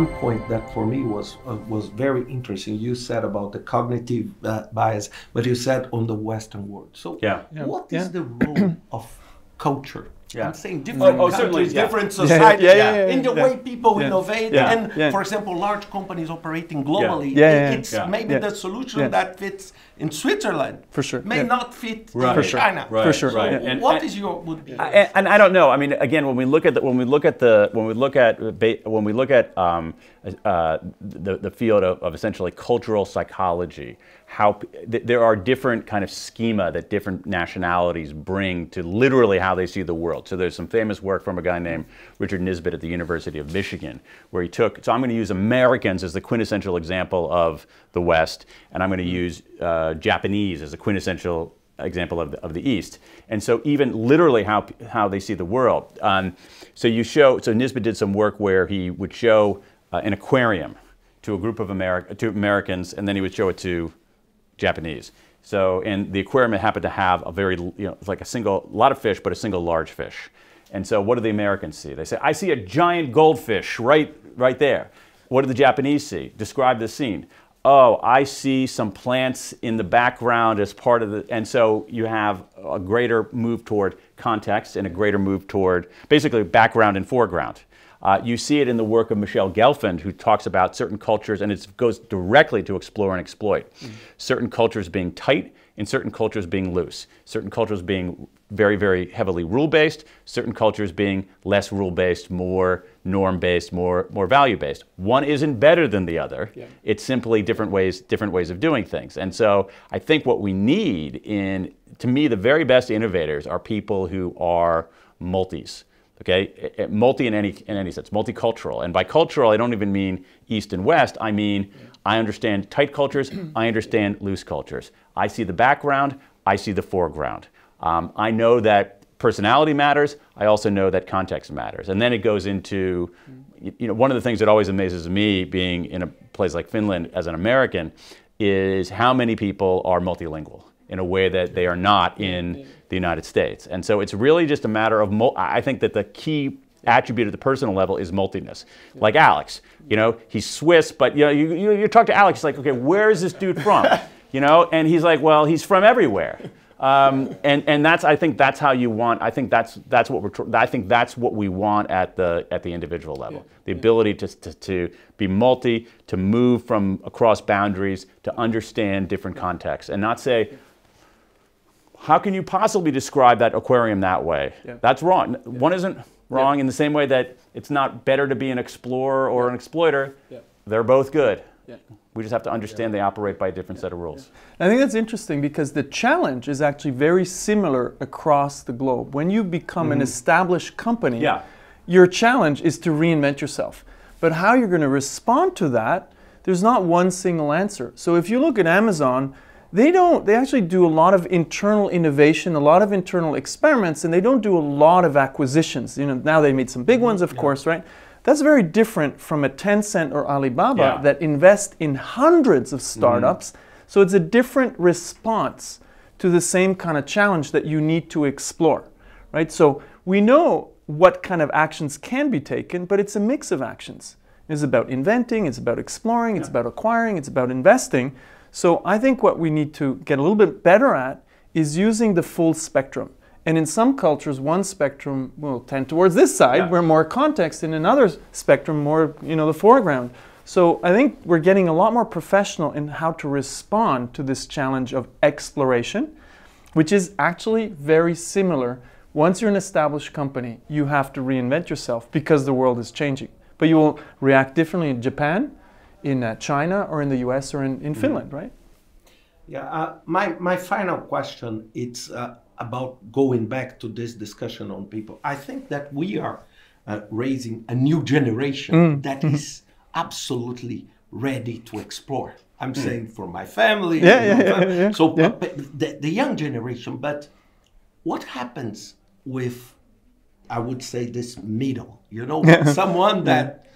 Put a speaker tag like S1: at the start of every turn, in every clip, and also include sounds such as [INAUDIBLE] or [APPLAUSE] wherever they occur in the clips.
S1: one point that for me was uh, was very interesting. You said about the cognitive uh, bias, but you said on the Western world. So,
S2: Yeah.
S1: what is
S3: Yeah.
S1: the role of culture?
S2: Yeah.
S1: I'm saying different
S2: Oh, oh, certainly,
S1: countries,
S2: yeah.
S1: different
S3: yeah,
S1: societies,
S3: yeah, yeah, yeah,
S1: in the
S3: yeah.
S1: way people
S3: Yeah.
S1: innovate,
S2: Yeah.
S1: and
S3: Yeah.
S1: for example, large companies operating globally.
S3: Yeah,
S1: it-
S3: yeah, yeah.
S1: It's
S2: Yeah.
S1: maybe
S3: Yeah.
S1: the solution
S3: Yeah.
S1: that fits in Switzerland
S3: For sure,
S1: may
S3: yeah.
S1: not fit
S2: Right.
S1: in
S2: For
S3: sure.
S1: China.
S2: Right,
S3: For sure,
S2: right.
S3: yeah.
S2: And-
S1: what
S2: and-
S1: is your would be?
S2: and, and I don't know. I mean, again, when we look at the, when we look at the when we look at when we look at um, uh, the the field of, of essentially cultural psychology, how th- there are different kind of schema that different nationalities bring to literally how they see the world. So there's some famous work from a guy named Richard Nisbett at the University of Michigan, where he took. So I'm going to use Americans as the quintessential example of the West, and I'm going to use uh, Japanese as a quintessential example of the, of the East. And so even literally how, how they see the world. Um, so you show, so Nisbett did some work where he would show uh, an aquarium to a group of Ameri- to Americans, and then he would show it to Japanese. So, and the aquarium happened to have a very, you know, like a single, lot of fish, but a single large fish. And so what do the Americans see? They say, I see a giant goldfish right, right there. What do the Japanese see? Describe the scene. Oh, I see some plants in the background as part of the, and so you have a greater move toward context and a greater move toward basically background and foreground. Uh, you see it in the work of Michelle Gelfand, who talks about certain cultures, and it goes directly to explore and exploit. Certain cultures being tight, and certain cultures being loose. Certain cultures being very, very heavily rule-based. Certain cultures being less rule-based, more norm-based, more more value-based. One isn't better than the other. It's simply different ways, different ways of doing things. And so I think what we need in, to me, the very best innovators are people who are multis okay? Multi in any in any sense multicultural. And by cultural i don't even mean east and west. I mean i understand tight cultures [CLEARS THROAT] i understand loose cultures. I see the background i see the foreground. Um, i know that personality matters. I also know that context matters. And then it goes into you know one of the things that always amazes me being in a place like finland as an american is how many people are multilingual in a way that they are not in the United States. And so it's really just a matter of, I think that the key attribute at the personal level is multiness. Like Alex, you know, he's Swiss, but you know, you, you, you talk to Alex, it's like, okay, where is this dude from? [LAUGHS] You know, and he's like, well, he's from everywhere. Um, and, and that's, I think that's how you want, I think that's, that's what we're, I think that's what we want at the, at the individual level. The ability to, to, to be multi, to move from across boundaries, to understand different contexts and not say, how can you possibly describe that aquarium that way?
S3: Yeah.
S2: That's wrong. One isn't wrong in the same way that it's not better to be an explorer or an exploiter.
S3: Yeah.
S2: They're both good.
S3: Yeah.
S2: We just have to understand they operate by a different set of rules.
S3: I think that's interesting because the challenge is actually very similar across the globe. When you become an established company,
S2: Mm-hmm. Yeah.
S3: your challenge is to reinvent yourself. But how you're going to respond to that, there's not one single answer. So if you look at Amazon, they don't they actually do a lot of internal innovation, a lot of internal experiments and they don't do a lot of acquisitions. You know, now they made some big mm-hmm. ones of course, right? That's very different from a Tencent or Alibaba
S2: Yeah.
S3: that invest in hundreds of startups. Mm-hmm. So it's a different response to the same kind of challenge that you need to explore, right? So we know what kind of actions can be taken, but it's a mix of actions. It's about inventing, it's about exploring, it's about acquiring, it's about investing. So I think what we need to get a little bit better at is using the full spectrum. And in some cultures, one spectrum will tend towards this side,
S2: Yeah.
S3: where more context, in another spectrum, more you know the foreground. So I think we're getting a lot more professional in how to respond to this challenge of exploration, which is actually very similar. Once you're an established company, you have to reinvent yourself because the world is changing. But you will react differently in Japan, in uh, China, or in the US, or in, in Finland, right?
S1: Yeah, uh, my, my final question it's uh, about going back to this discussion on people. I think that we are uh, raising a new generation that is absolutely ready to explore. I'm saying for my family.
S3: Yeah,
S1: you
S3: yeah, yeah,
S1: fam-
S3: yeah,
S1: So
S3: yeah.
S1: the, the young generation, but what happens with, I would say, this middle? You know, [LAUGHS] someone that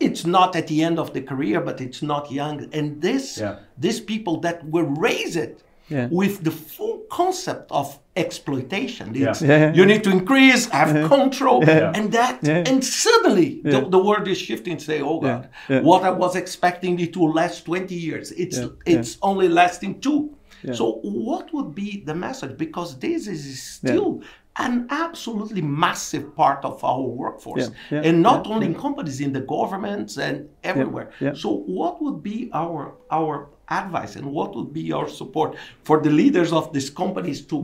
S1: it's not at the end of the career, but it's not young. And this,
S2: Yeah.
S1: these people that were raised
S3: Yeah.
S1: with the full concept of exploitation.
S3: Yeah, yeah,
S1: You need to increase, have control, and that, and suddenly the, the world is shifting. Say, oh God, what I was expecting it to last 20 years, it's it's only lasting two. So what would be the message? Because this is still an absolutely massive part of our workforce,
S3: Yeah, yeah,
S1: and not
S3: yeah,
S1: only in companies, in the governments and everywhere. So what would be our our advice and what would be your support for the leaders of these companies to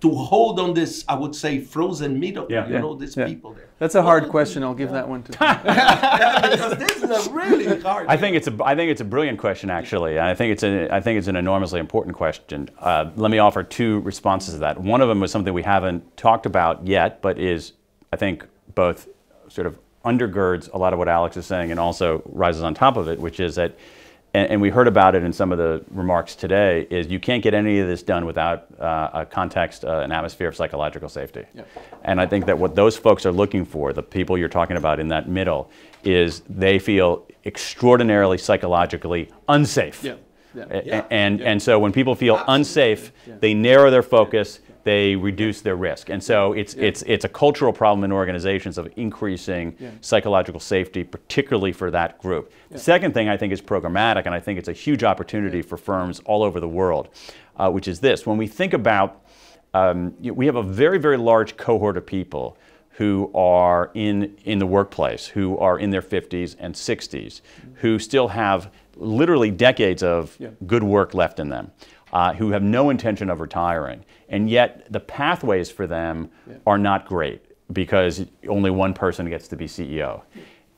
S1: to hold on this? I would say frozen middle.
S2: Yeah.
S1: you
S2: Yeah,
S1: know, these
S3: yeah.
S1: people there.
S3: That's a
S1: What
S3: hard question.
S1: be-
S3: I'll give that one to. [LAUGHS]
S1: Yeah, because this is a really hard.
S2: I think it's a I think it's a brilliant question actually. And I think it's a I think it's an enormously important question. Uh, let me offer two responses to that. One of them was something we haven't talked about yet, but is I think both sort of undergirds a lot of what Alex is saying and also rises on top of it, which is that. And, and we heard about it in some of the remarks today. Is you can't get any of this done without uh, a context, uh, an atmosphere of psychological safety. And I think that what those folks are looking for, the people you're talking about in that middle, is they feel extraordinarily psychologically unsafe.
S3: Yeah, yeah.
S2: A-
S1: Yeah.
S2: And, and so when people feel unsafe, they narrow their focus, they reduce their risk. And so it's, it's, it's a cultural problem in organizations of increasing psychological safety, particularly for that group. The second thing I think is programmatic, and I think it's a huge opportunity for firms all over the world, uh, which is this. When we think about, um, we have a very, very large cohort of people who are in, in the workplace, who are in their 50s and 60s, who still have literally decades of
S3: Yeah.
S2: good work left in them, uh, who have no intention of retiring. And yet the pathways for them are not great because only one person gets to be CEO.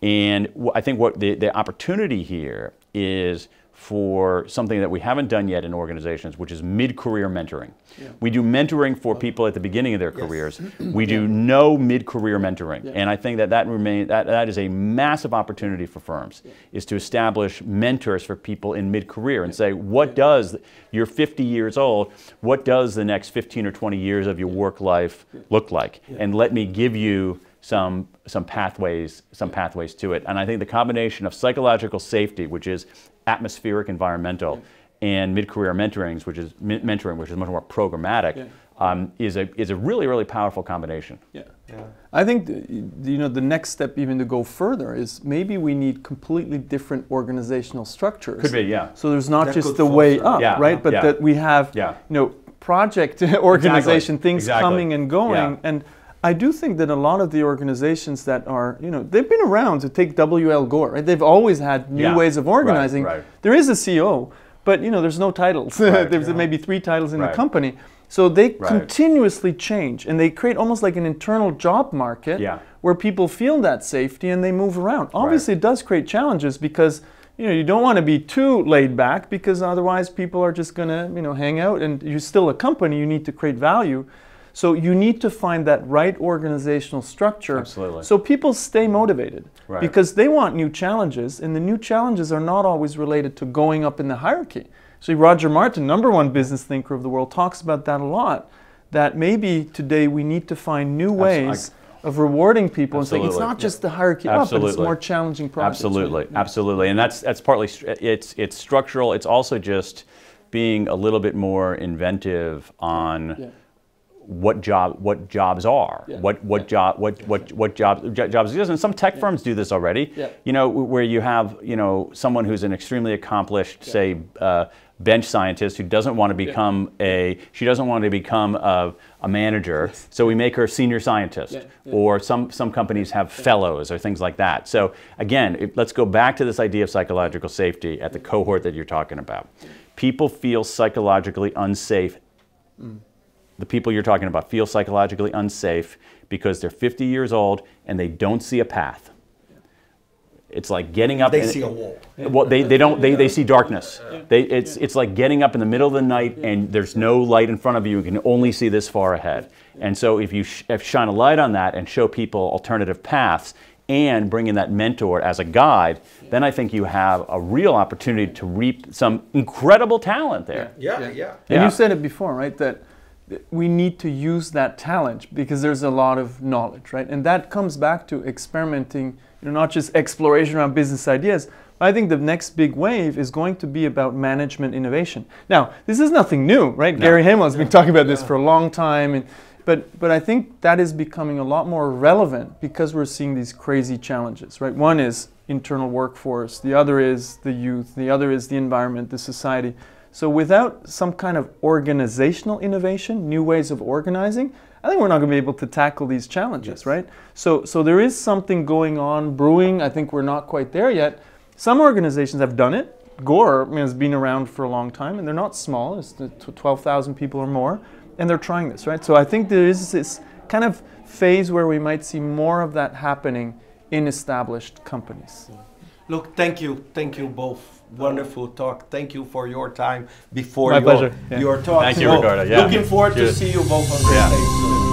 S2: And I think what the, the opportunity here is for something that we haven't done yet in organizations, which is mid-career mentoring. We do mentoring for oh. people at the beginning of their careers. [CLEARS THROAT] We do no mid-career mentoring, and I think that that remain that, that is a massive opportunity for firms, is to establish mentors for people in mid-career and say, what does you're 50 years old? What does the next 15 or 20 years of your work life look like? And let me give you some some pathways some pathways to it and i think the combination of psychological safety which is atmospheric environmental and mid-career mentorings which is men- mentoring which is much more programmatic um, is a is a really really powerful combination
S3: Yeah. yeah. I think the, you know the next step even to go further is maybe we need completely different organizational structures.
S2: Could be, yeah.
S3: So there's not
S1: That
S3: just the way
S1: foster-
S3: up,
S2: Yeah,
S3: right? But
S2: yeah.
S3: that we have
S2: Yeah.
S3: you know project [LAUGHS] organization things
S2: exactly.
S3: coming and going
S2: Yeah.
S3: and I do think that a lot of the organizations that are, you know, they've been around to take W.L. Gore, right? They've always had new
S2: Yeah.
S3: ways of organizing.
S2: right.
S3: There is a CEO, but you know, there's no titles.
S2: Right. [LAUGHS]
S3: there's maybe three titles in
S2: Right.
S3: the company. So they
S2: Right.
S3: continuously change and they create almost like an internal job market
S2: Yeah.
S3: where people feel that safety and they move around. Obviously, it does create challenges because you know you don't want to be too laid back because otherwise people are just going to you know hang out and you're still a company. You need to create value. So you need to find that right organizational structure
S2: Absolutely.
S3: so people stay motivated
S2: Right.
S3: because they want new challenges and the new challenges are not always related to going up in the hierarchy. So Roger Martin, number one business thinker of the world, talks about that a lot. That maybe today we need to find new ways of rewarding people and saying it's not just the hierarchy up, but it's more challenging projects. right?
S2: Absolutely, absolutely, and that's that's partly it's it's structural. It's also just being a little bit more inventive on
S3: Yeah.
S2: What job what jobs are,
S3: Yeah.
S2: what what job what what what jobs jo- jobs exist. And some tech firms do this already.
S3: Yeah.
S2: You know, where you have you know someone who's an extremely accomplished, say. Uh, bench scientist who doesn't want to become a she doesn't want to become a, a manager so we make her senior scientist
S3: Yeah, yeah.
S2: or some some companies have fellows or things like that. So again, if, let's go back to this idea of psychological safety at the cohort that you're talking about. People feel psychologically unsafe. The people you're talking about feel psychologically unsafe because they're 50 years old and they don't see a path. It's like getting up.
S1: They
S2: and-
S1: see a wall.
S2: well, they, they don't. They, they see darkness. They, it's it's like getting up in the middle of the night and there's no light in front of you. You can only see this far ahead. And so if you sh- if shine a light on that and show people alternative paths and bring in that mentor as a guide, then I think you have a real opportunity to reap some incredible talent there.
S1: Yeah, yeah.
S3: And
S2: Yeah.
S3: you said it before, right? That th- we need to use that talent because there's a lot of knowledge, right? And that comes back to experimenting, you know, not just exploration around business ideas, But I think the next big wave is going to be about management innovation. Now, this is nothing new, right? Gary Hamel has been talking about this for a long time, and, but but I think that is becoming a lot more relevant because we're seeing these crazy challenges, right? One is internal workforce, the other is the youth, the other is the environment, the society. So without some kind of organizational innovation, new ways of organizing, I think we're not going to be able to tackle these challenges,
S1: Yes.
S3: right? So, so there is something going on brewing. I think we're not quite there yet. Some organizations have done it. Gore I mean, has been around for a long time, and they're not small. It's 12,000 people or more, and they're trying this, right? So I think there is this kind of phase where we might see more of that happening in established companies. Mm.
S1: Look, thank you, thank you both. Wonderful talk. Thank you for your time before
S3: My
S1: your,
S3: pleasure. Yeah.
S1: your talk.
S2: Thank you,
S1: So,
S2: Ricardo. Yeah.
S1: Looking forward
S2: Cheers.
S1: to see you both on the
S2: Yeah.
S1: stage.